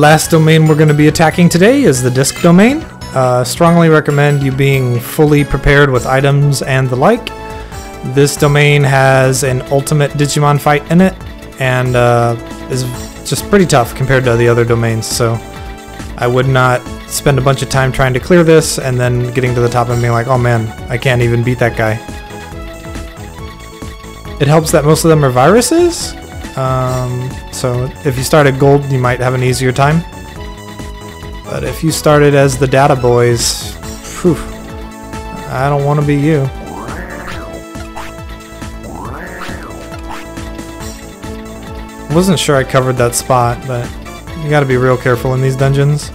last domain we're going to be attacking today is the disc domain. Uh, strongly recommend you being fully prepared with items and the like. This domain has an ultimate Digimon fight in it and uh, is just pretty tough compared to the other domains, so I would not spend a bunch of time trying to clear this and then getting to the top and being like, oh man, I can't even beat that guy. It helps that most of them are viruses, um, so if you start at gold, you might have an easier time. But if you started as the data boys, phew, I don't want to be you. Wasn't sure I covered that spot, but you gotta be real careful in these dungeons.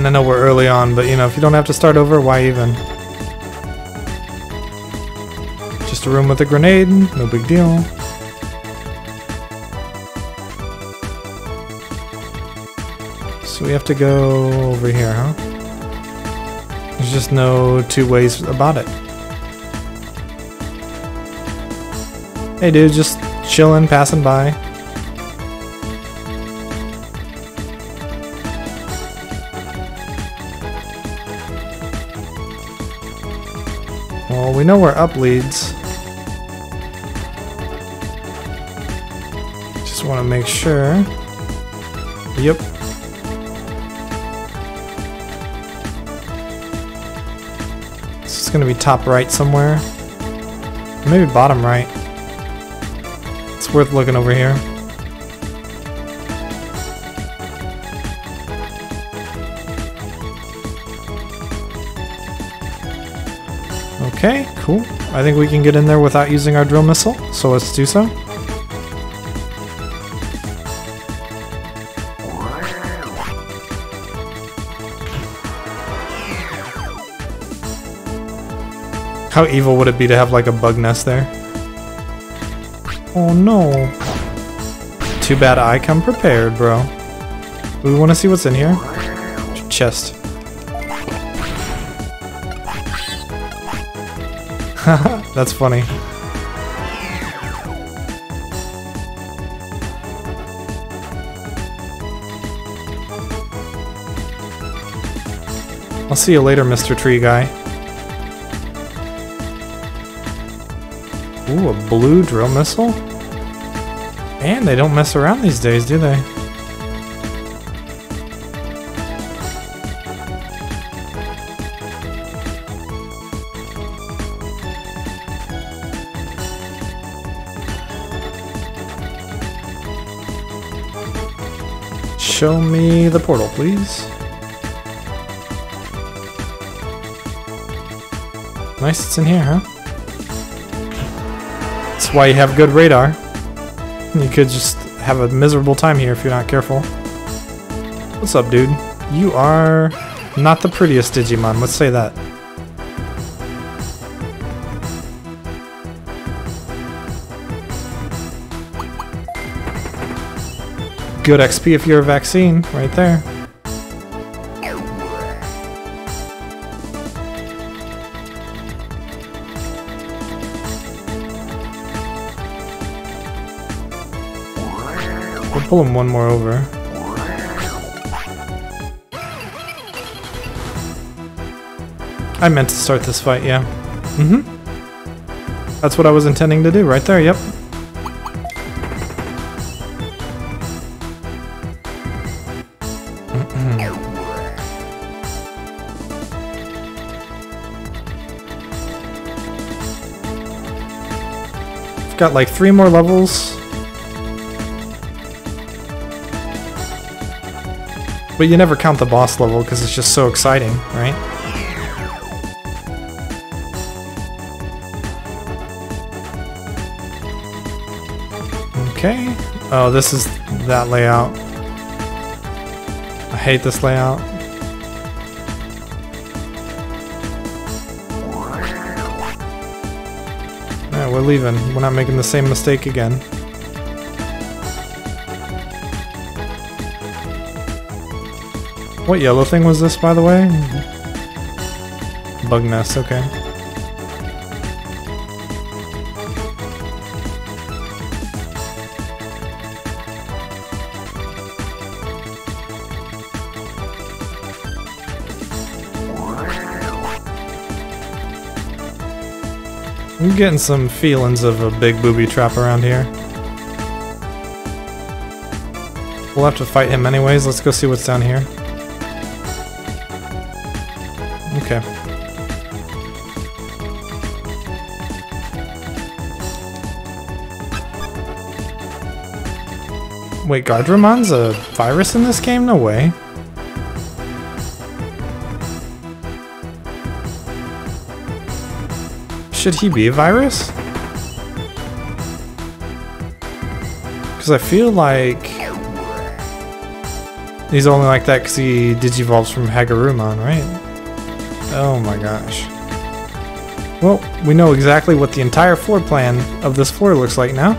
And I know we're early on, but you know, if you don't have to start over, why even? Just a room with a grenade, no big deal. So we have to go over here, huh? There's just no two ways about it. Hey dude, just chilling, passing by. We know where up leads. Just want to make sure. Yep. This is going to be top right somewhere. Maybe bottom right. It's worth looking over here. Okay, cool. I think we can get in there without using our drill missile, so let's do so. How evil would it be to have like a bug nest there? Oh no. Too bad I come prepared, bro. We want to see what's in here. Chest. That's funny. I'll see you later, Mr. Tree Guy. Ooh, a blue drill missile? And they don't mess around these days, do they? Show me the portal, please. Nice, it's in here, huh? That's why you have good radar. You could just have a miserable time here if you're not careful. What's up, dude? You are not the prettiest Digimon, let's say that. Good XP if you're a vaccine, right there. We'll pull him one more over. I meant to start this fight, yeah. Mm-hmm. That's what I was intending to do, right there, yep. Got like three more levels. But you never count the boss level because it's just so exciting, right? Okay. Oh, this is that layout. I hate this layout. We're leaving. We're not making the same mistake again. What yellow thing was this, by the way? Bug nest, okay. I'm getting some feelings of a big booby trap around here. We'll have to fight him anyways. Let's go see what's down here. Okay. Wait, Guardromon's a virus in this game? No way. Should he be a virus? Because I feel like... He's only like that because he digivolves from Hagurumon, right? Oh my gosh. Well, we know exactly what the entire floor plan of this floor looks like now.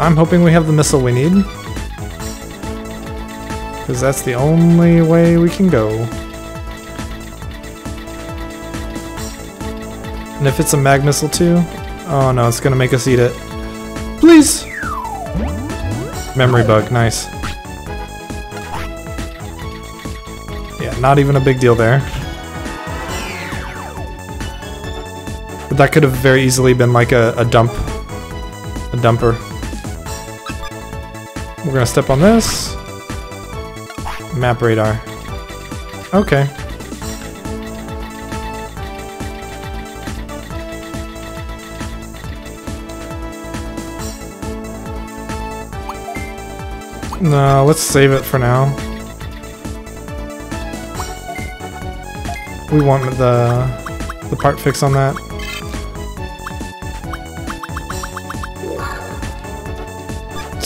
I'm hoping we have the missile we need. Because that's the only way we can go. And if it's a mag missile too? Oh no, it's gonna make us eat it. Please! Memory bug, nice. Yeah, not even a big deal there. But that could have very easily been like a, a dump. A dumper. We're gonna step on this. Map radar. Okay. No, let's save it for now. We want the the part fix on that.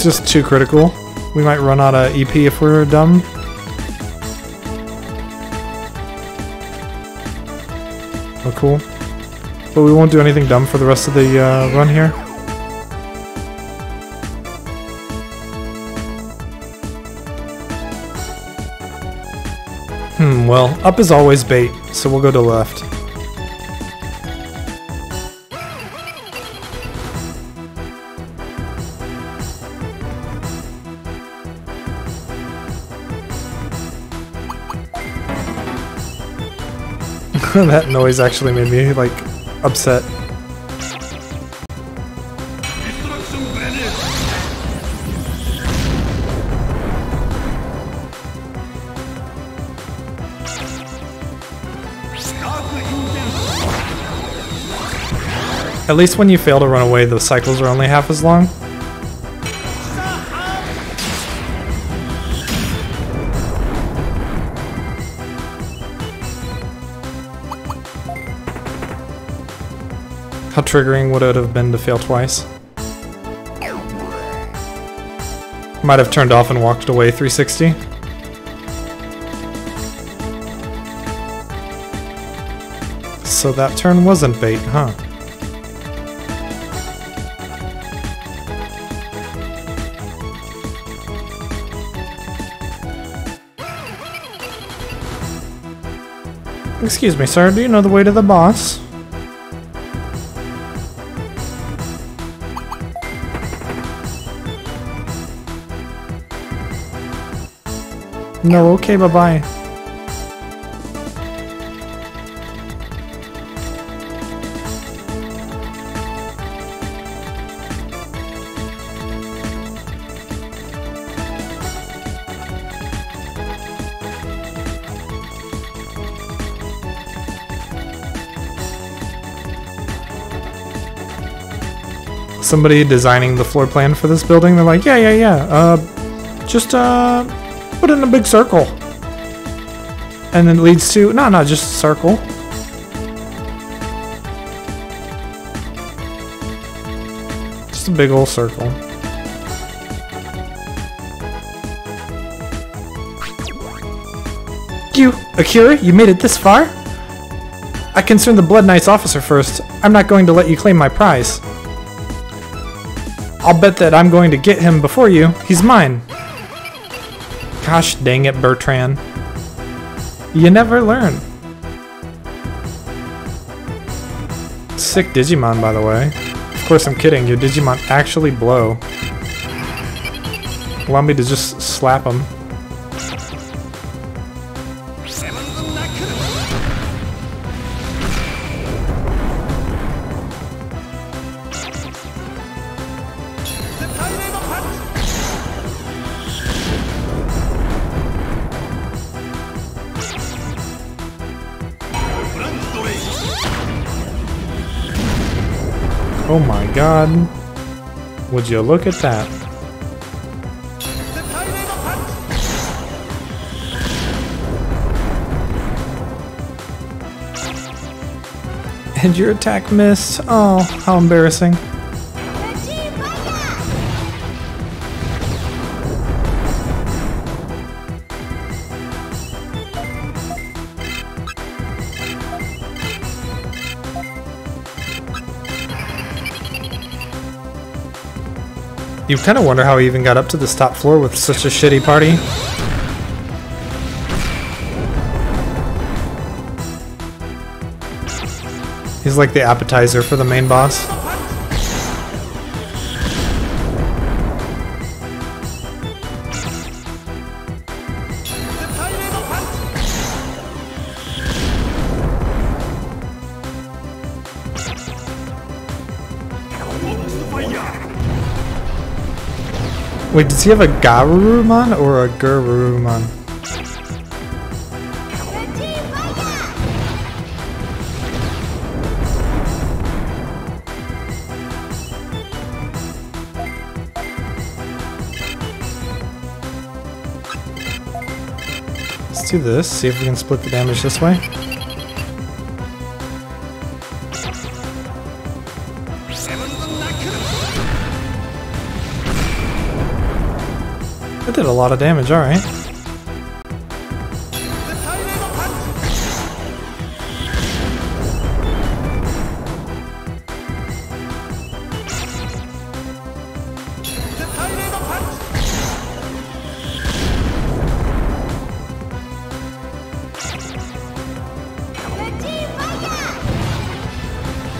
Just too critical. We might run out of EP if we're dumb. Oh, cool. But we won't do anything dumb for the rest of the uh, run here. Hmm, well, up is always bait, so we'll go to left. that noise actually made me, like, upset. At least when you fail to run away, the cycles are only half as long. How triggering would it have been to fail twice? Might have turned off and walked away 360. So that turn wasn't bait, huh? Excuse me, sir, do you know the way to the boss? No, okay, bye-bye. Somebody designing the floor plan for this building, they're like, yeah, yeah, yeah, uh, just, uh, Put it in a big circle. And then leads to... No, no, just a circle. Just a big old circle. You, Akira, you made it this far? I concerned the Blood Knight's officer first. I'm not going to let you claim my prize. I'll bet that I'm going to get him before you. He's mine. Gosh dang it, Bertrand. You never learn. Sick Digimon, by the way. Of course, I'm kidding. Your Digimon actually blow. Allow me to just slap him. Oh my god. Would you look at that? And your attack missed. Oh, how embarrassing. You kind of wonder how he even got up to this top floor with such a shitty party. He's like the appetizer for the main boss. Wait, does he have a Garurumon or a Garurumon? Let's do this, see if we can split the damage this way. That did a lot of damage, alright.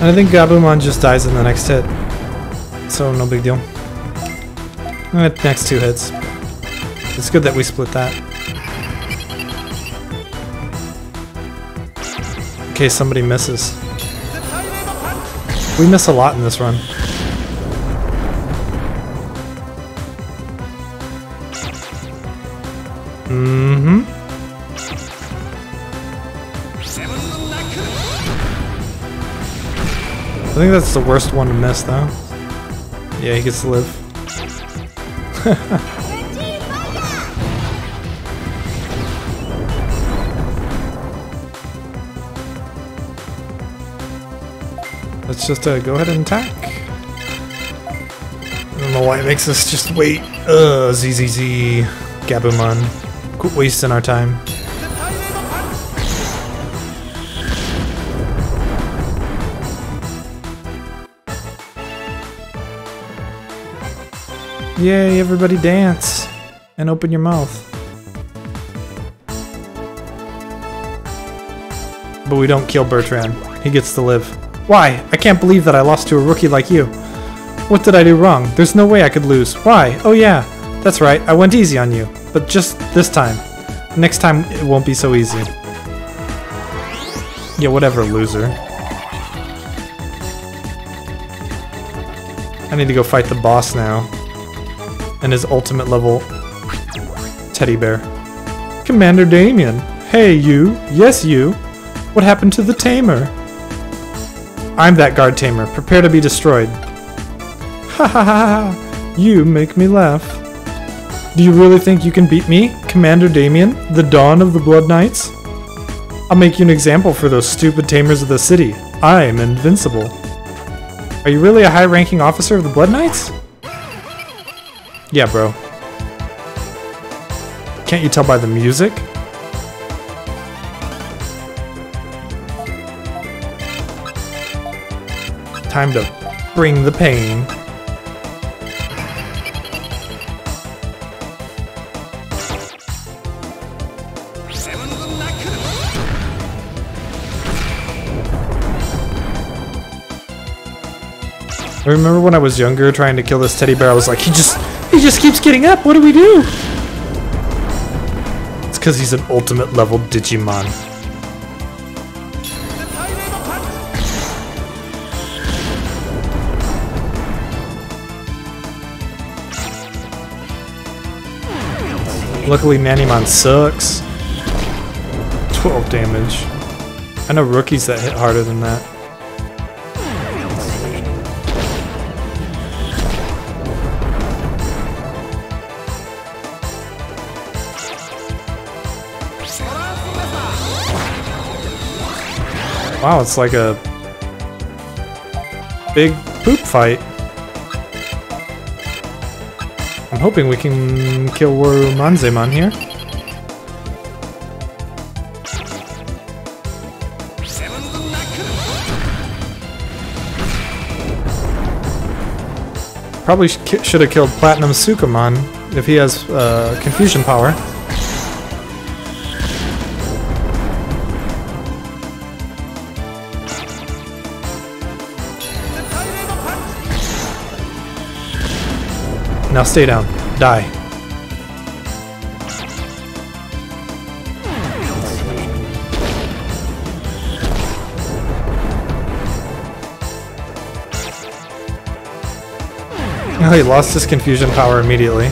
And I think Gabumon just dies in the next hit. So no big deal. Next two hits. It's good that we split that. In case somebody misses. We miss a lot in this run. Mm-hmm. I think that's the worst one to miss, though. Yeah, he gets to live. Let's just uh, go ahead and attack. I don't know why it makes us just wait. Ugh, ZZZ, Gabumon. Quit wasting our time. Yay, everybody dance! And open your mouth. But we don't kill Bertrand. He gets to live. Why? I can't believe that I lost to a rookie like you. What did I do wrong? There's no way I could lose. Why? Oh yeah, that's right, I went easy on you. But just this time. Next time it won't be so easy. Yeah, whatever, loser. I need to go fight the boss now. And his ultimate level teddy bear. Commander Damien! Hey, you! Yes, you! What happened to the tamer? I'm that guard tamer. Prepare to be destroyed. Ha ha ha! You make me laugh. Do you really think you can beat me, Commander Damien, the Dawn of the Blood Knights? I'll make you an example for those stupid tamers of the city. I'm invincible. Are you really a high-ranking officer of the Blood Knights? Yeah, bro. Can't you tell by the music? Time to bring the pain. I remember when I was younger trying to kill this teddy bear, I was like, he just, He just keeps getting up. What do we do? It's because he's an ultimate level Digimon. Luckily, Nanimon sucks. 12 damage. I know rookies that hit harder than that. Wow, it's like a big poop fight. Hoping we can kill Monzaemon here. Probably sh should have killed Platinum Sukamon if he has uh, confusion power. Now stay down. Die. Oh, he lost his confusion power immediately.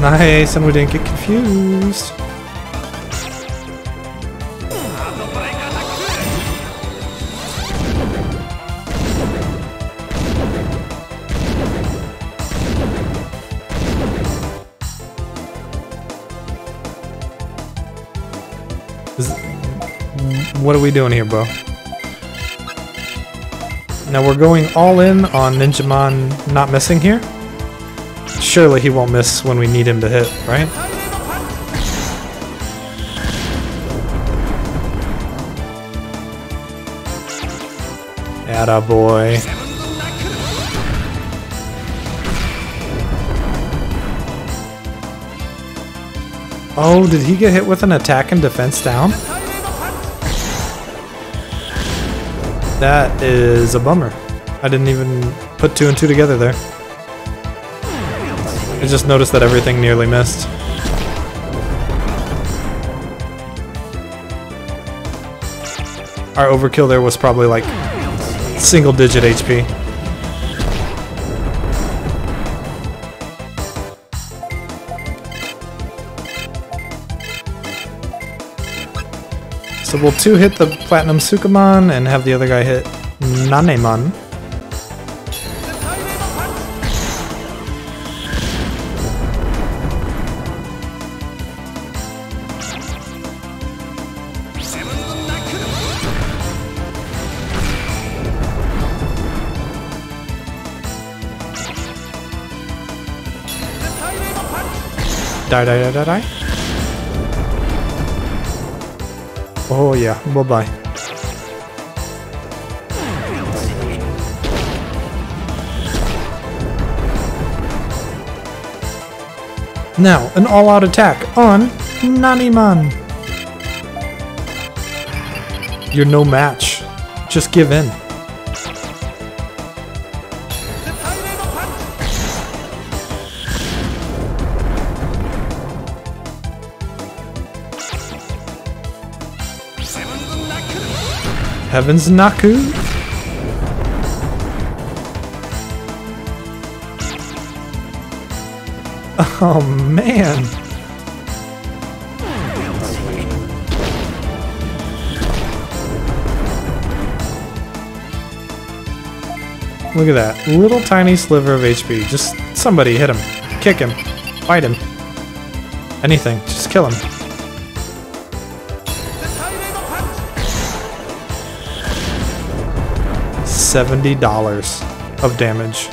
Nice, and we didn't get confused. What are we doing here, bro? Now we're going all in on Ninjamon not missing here. Surely he won't miss when we need him to hit, right? Atta boy. Oh, did he get hit with an attack and defense down? That is a bummer. I didn't even put two and two together there. I just noticed that everything nearly missed. Our overkill there was probably like single digit HP. So we'll two hit the Platinum Sukamon and have the other guy hit Nanimon. Die, die, die, die, die. Oh yeah, bye-bye. Now, an all-out attack on Nanimon. You're no match. Just give in. Heavens Naku? Oh man. Look at that. Little tiny sliver of HP. Just somebody hit him. Kick him. Fight him. Anything. Just kill him. $70 of damage.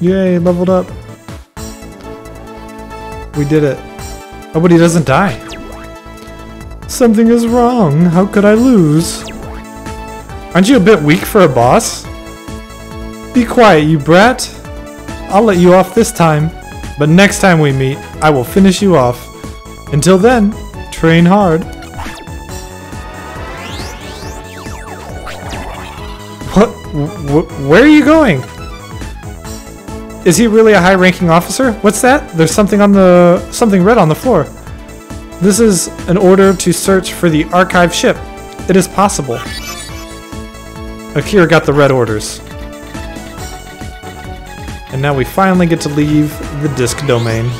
Yay, leveled up. We did it. Oh, but he doesn't die. Something is wrong. How could I lose? Aren't you a bit weak for a boss? Be quiet, you brat. I'll let you off this time. But next time we meet, I will finish you off. Until then, train hard. What? Where are you going? Is he really a high-ranking officer? What's that? There's something on the... something red on the floor. This is an order to search for the archive ship. It is possible. Akira got the red orders. And now we finally get to leave the disk domain.